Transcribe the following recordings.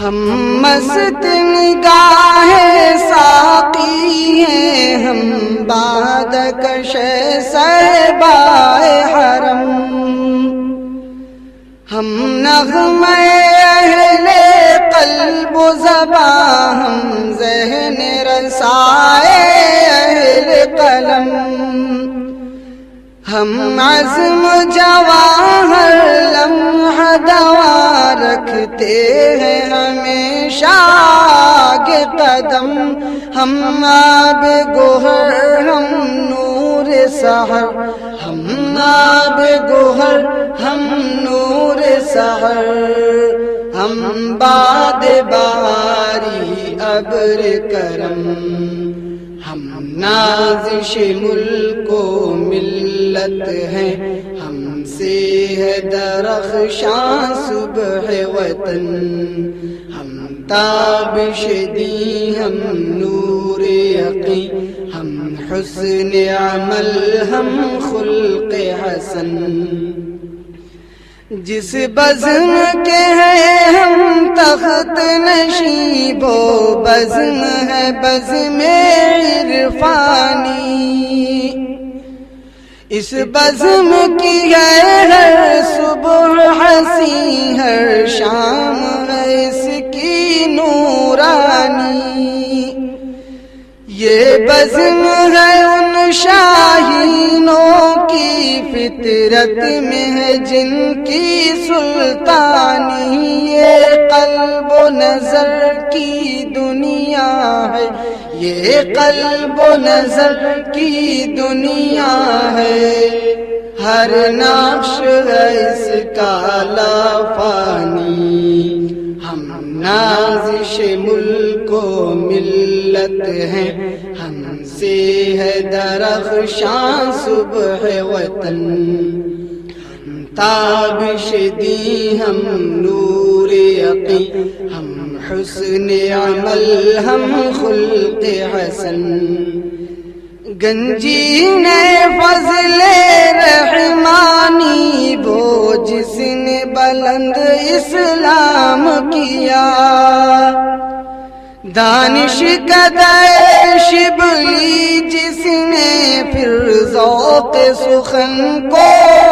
मस्त निगाहे साकी हैं, हम बाद कश सहबाए हरम। हम नगमे अहले कल्ब जबा, हम जहन रसाए अहल कलम। हम आज़म जवाहर लम्हा दवा रखते कदम, हम आब गोहर, हम नूर सहर। हम आब गोहर, हम नूर सहर। हम बाद बारी, अबर करम। हम नाजिश मुल्को मिल्लत हैं। हमसे है दरख्शां सुबह वतन। ताबिश दी हम नूर यकी हम हुस्न अमल हम खुल्क हसन जिस बज़म के हैं, हम तख्त नशीबो बज़म है बज़म इरफानी इस बज़म की है हर सुबह हँसी, हर शाम है इसकी बज़म है उन शाहीनों की फितरत में है, जिनकी सुल्तानी ये कल्ब नज़र की दुनिया है। ये कल्ब नज़र की दुनिया है। हर नाक्श है इसका लाफानी। हम नाजिश मुल्को मिल्लत हैं हमसे है दरख्शां सुबह वतन। ताबिश दी हम नूर यकी हम हुस्न अमल, हम खुल्क हसन। गंजी ने फजले रहमानी वो जिसने बुलंद इस्लाम किया। दानिश कदर शिबली जिसने फिर जौक सुखन को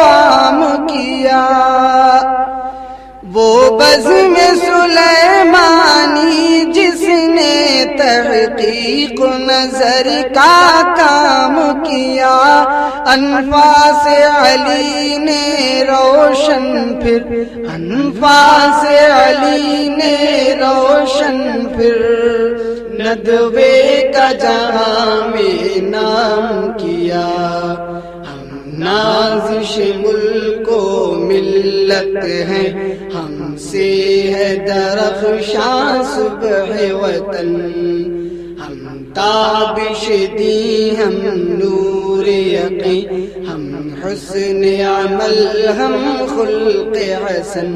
आम किया। वो बज में सुलेमानी जिसने तहकीक नज़र का काम किया। अनफास अली ने रोशन, फिर अनफास अली ने रोशन, फिर नदवे का जहाँ में नाम किया। हम नाजिश मुल्को मिल्लत हैं, हमसे है दरख्शां सुबह वतन। ताबिश दी हम नूर यकी हम हुस्न अमल हम खुल्क हसन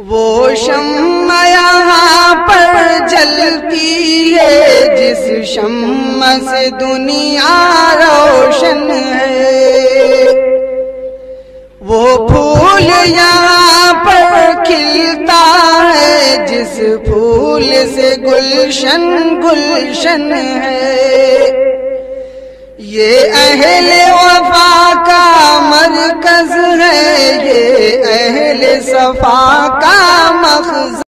वो शम्मा यहाँ पर जलती है जिस शम्मा से दुनिया रोशन है। वो फूल यहाँ पर खिलता है जिस फूल से गुलशन गुलशन है। ये अहले वफा का मरकज है, ये अहले सफ़ा का मखज